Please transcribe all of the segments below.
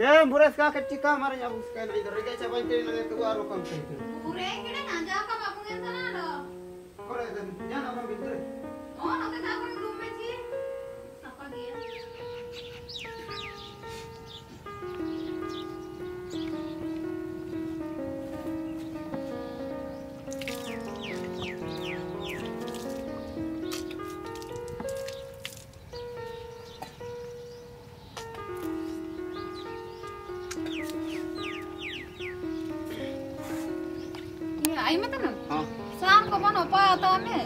Eh, buras ka kecika maranya abus kan itu rega coba itu nang itu aro kam itu. ಊರೇ ಗಿಡ ನಾಜಾ ka mapungin tanado. Kore dan jangan Saan ko man apa atau ane?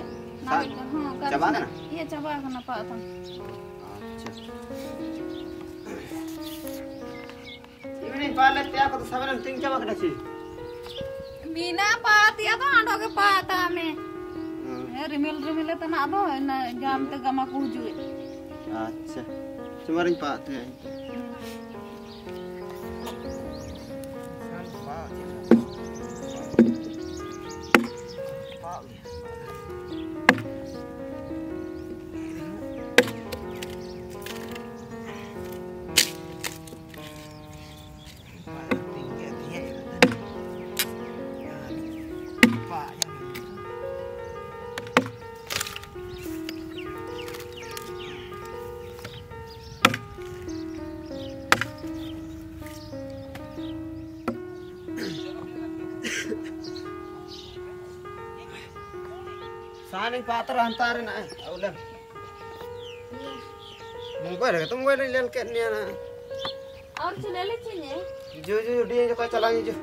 Saan? Coba ka na? Iya, coba ka na pa atau. Ini nih palet ya aku tuh sabaran ting coba kada sih. Mina pa ti atau ando ke pa atau ame? Eh, rimil rimil itu nak atau na jam te gama kuju. Acha. Cumarin pak tuh. Sana pak terantarin ah, ulang. Mobile ketemu mobile lel ket ni ana. और चले ले चीने Jo jo dia jo kacalangi jo.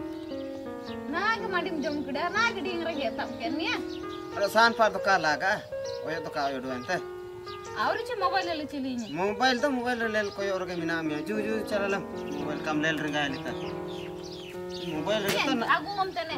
ना के माडी जम कड़ा ना के डिंग रे तब के निया Ada san par to kala ka. Oyo to ka oyo duan te. और चे मोबाइल ले चली ने Mobile to mobile lel koyo orge mina mi. Jo jo chalalam. Mobile kam lel ringa lita. Mobile re to na aku ngom tene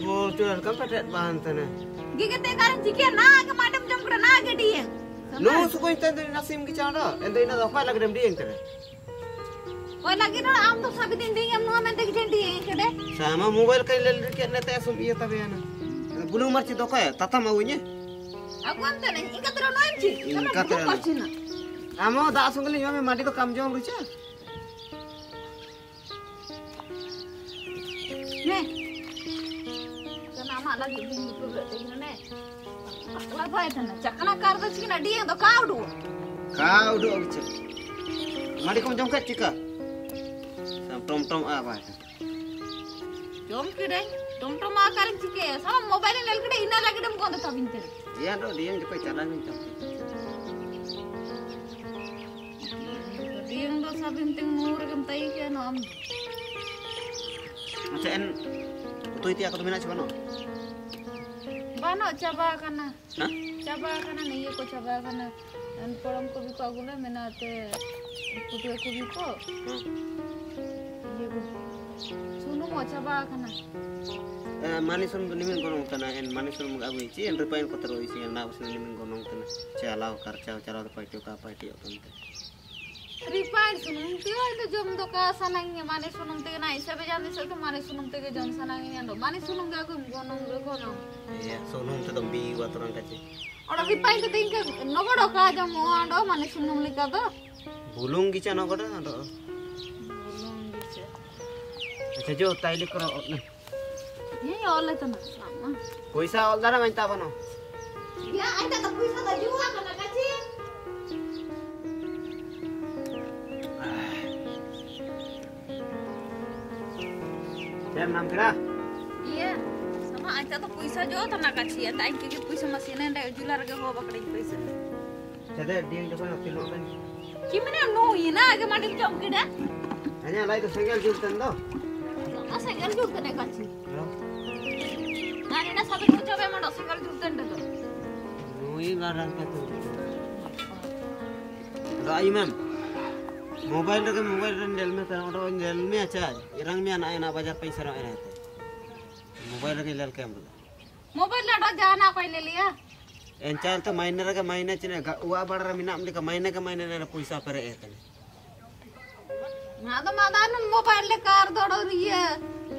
Mocuran kan pedet bantan eh. Gigi te karan jike madam jam kura na ke dia. No suko intan nasim ki chanda, entai na dafa lag dem dia lagi na am to sabi din dia no men te ki den. Sama mobile kai lel ke na te iya tabe ana. Bulu marci doka ya, tata maunya. Aku antar nih, ingat terus nanti. Ingat terus. Kamu dah asung kali nyawa mati tu kamu jangan lucu. Nih, to kam jong lucha. ne kenapa lagi ding itu berarti ne apa Kau jom kide tom tom akar cike sama mobile nel kide ina lagi dem kondo tabin tere Iya do dia yang jokai cara nih. dieng do sabin ting nur gem tai ke no am Macam en tu itu aku tuh mina coba no. Bano chaba kana. Chaba kana nahi ko chaba kana. An poram ko biko agula mena te kutu ko biko. Hmm. Sunu mo chaba kana. Eh, manisum nimin gonong kana en manisum agui chi en rupain ko taro isi en laus nimin gonong kana. Cha lau kar cha cha lau pai tio refined sunung tiga itu jom tuh ke sana ini manis naik. Siapa jangan di situ manis sunung tiga jom sana ini ando? Manis sunung gak gue gonong gue gonong. Iya sunung tuh tembi buat orang itu tinggal nopo dok aja mau ando? Manis sunung lika tuh bulung gicah nopo dok ando? Aja jo tadi kalau ini ya oleh tuh kuisa oleh darah main tapa no ya ada tapi kuisa gak Saya menang kira. Ah. Iya. Sama aja tuh puisa juga tanah kasih ya. Tak kiki kita puisa masih nenda jular ke bawa pakai puisa. Jadi dia yang jokan waktu luar. Gimana nungguin? Nah, agak mandi jom kira. Ah? Hanya lain tuh segel jual kan, tendo. Nah segel jual tendo kasih. Nah ini satu tuh coba mana segel jual tendo. Nu ini garang katu. Rai mem. Mobile रे mobile रे नेल में ता ओडो नेल में अच्छा इरंग में ना ना बाज़ार पैसा रो रहते मोबाइल रे लेल के हम मोबाइल लाडो जाना कोई ले लिया। एंचाल तो महीने रे महीने चिने वा बड़ रे मिना हमले का महीने के महीने रे पैसा परे एतने ना तो मादान मोबाइल ले कार दोड़ो रिये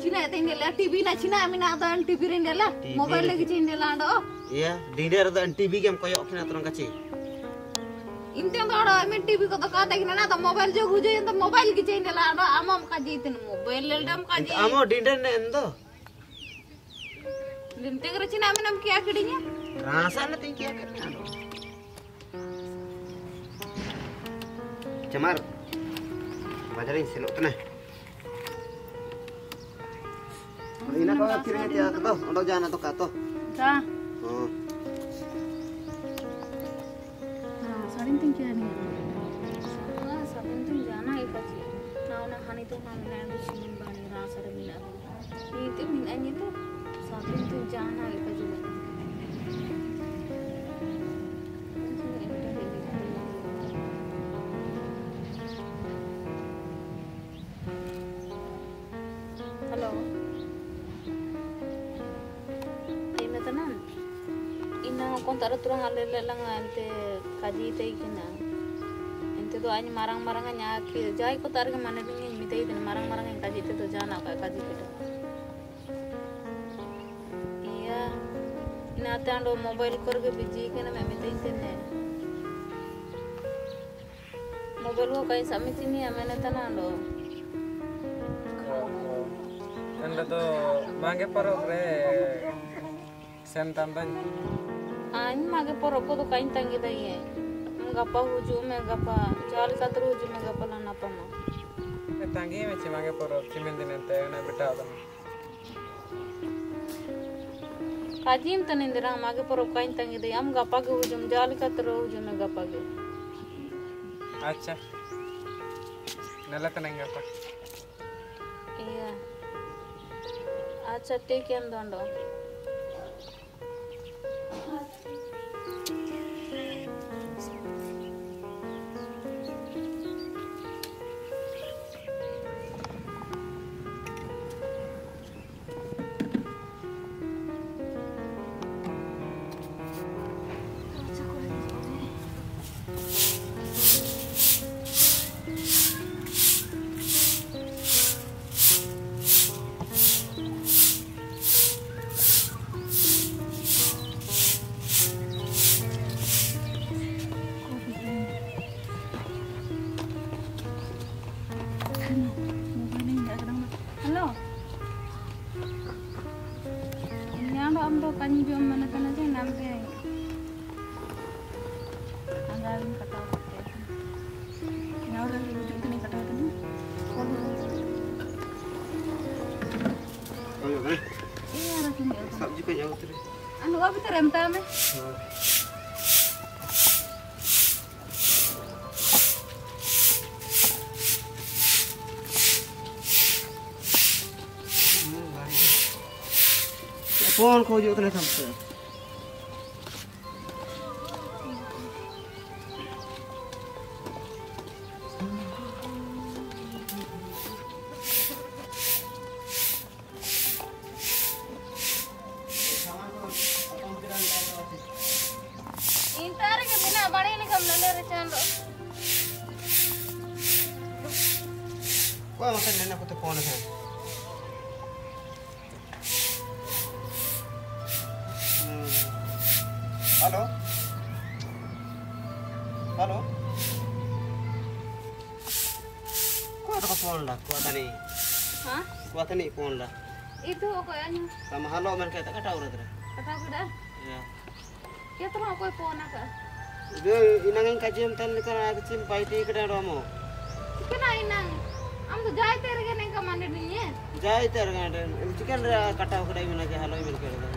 चिना ते नेला टीवी ना चिना मी ना दान टीवी रे नेला मोबाइल ले चिन नेला दो या डीडे रे टीवी गेम कोयो किना तरंग कची इंते दोड़ो मी टीवी को तो का देखना ना तो मोबाइल जो गुजे तो मोबाइल की चिन नेला दो आमम का जीतन मोबाइल ले डम का जी आमो डीडे ने एंदो लिमते करे चिना मी नम क्या किडिnya रासा ने तिं क्या करने आलो चमार बाजारे paling tujuannya apa? Nah, sering sih? Nah, itu namanya itu sini bani rasa remina. Itu minanya itu sering tujuannya apa sih? Halo. Ini tenang. Ina kontak terus orang lelelang ante kaji tei kina ente do ani marang marang anya ke jai ko tar ke mane ding ni mitai den marang marang ang kaji te do jana ka kaji ke iya na ta ndo mobile kor ke biji ke na me tei ne mobile ko kai samiti ni ame ya na ta na ndo ente do mangge paro re sentan ban Ani mage poroko do kain tangi dai e ke mane ning mi tei den marang-marang yang kaji te to jana ka kaji kita. Iya. Ina tando mobile kor ke biji kina me mi tei tene. Mobile ko kai samiti mi amene tanando. Anda tuh mangge Ini ando amdo kanyi biom mana kana je nambe. Anggalin kata. Ini orang yang ujung kini kata ayo kan Iya rasanya. sabji ko jauh tadi Anu apa tu rem tame? Phone खोजो उतने सबसे Vamos a hacer nena, pues te pones. Halo? Halo? Kuat apa phone lah? Kuat ini? Hah? Kuat ini phone lah. Itu aku yang. Sama halo men kata kata orang dah. Kata aku dah. Ya. Ya terus aku yang phone aku. Itu yang kajian tan karena aku simpai ti kedai romo. Kena inang. Am tu jai tergen yang kamandir ni ya? ye. Jai tergen. Mungkin ada kata aku dah mina ke halo men kata.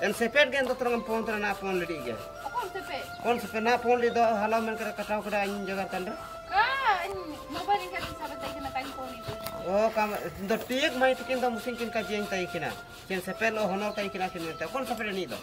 En sepet gen to terang pon tara na pon lidi ge. Ako ang tepe. Kon sepet na pon lido halau men kara katau kada anjing jaga tanda. Ka, nobody ka sabi tayo na kain ko nito. Oh kam do tiek mai tikin da musin kin ka jeng tai kina. Ken sepet lo honor tai kina kin ta. Kon sepet ni do.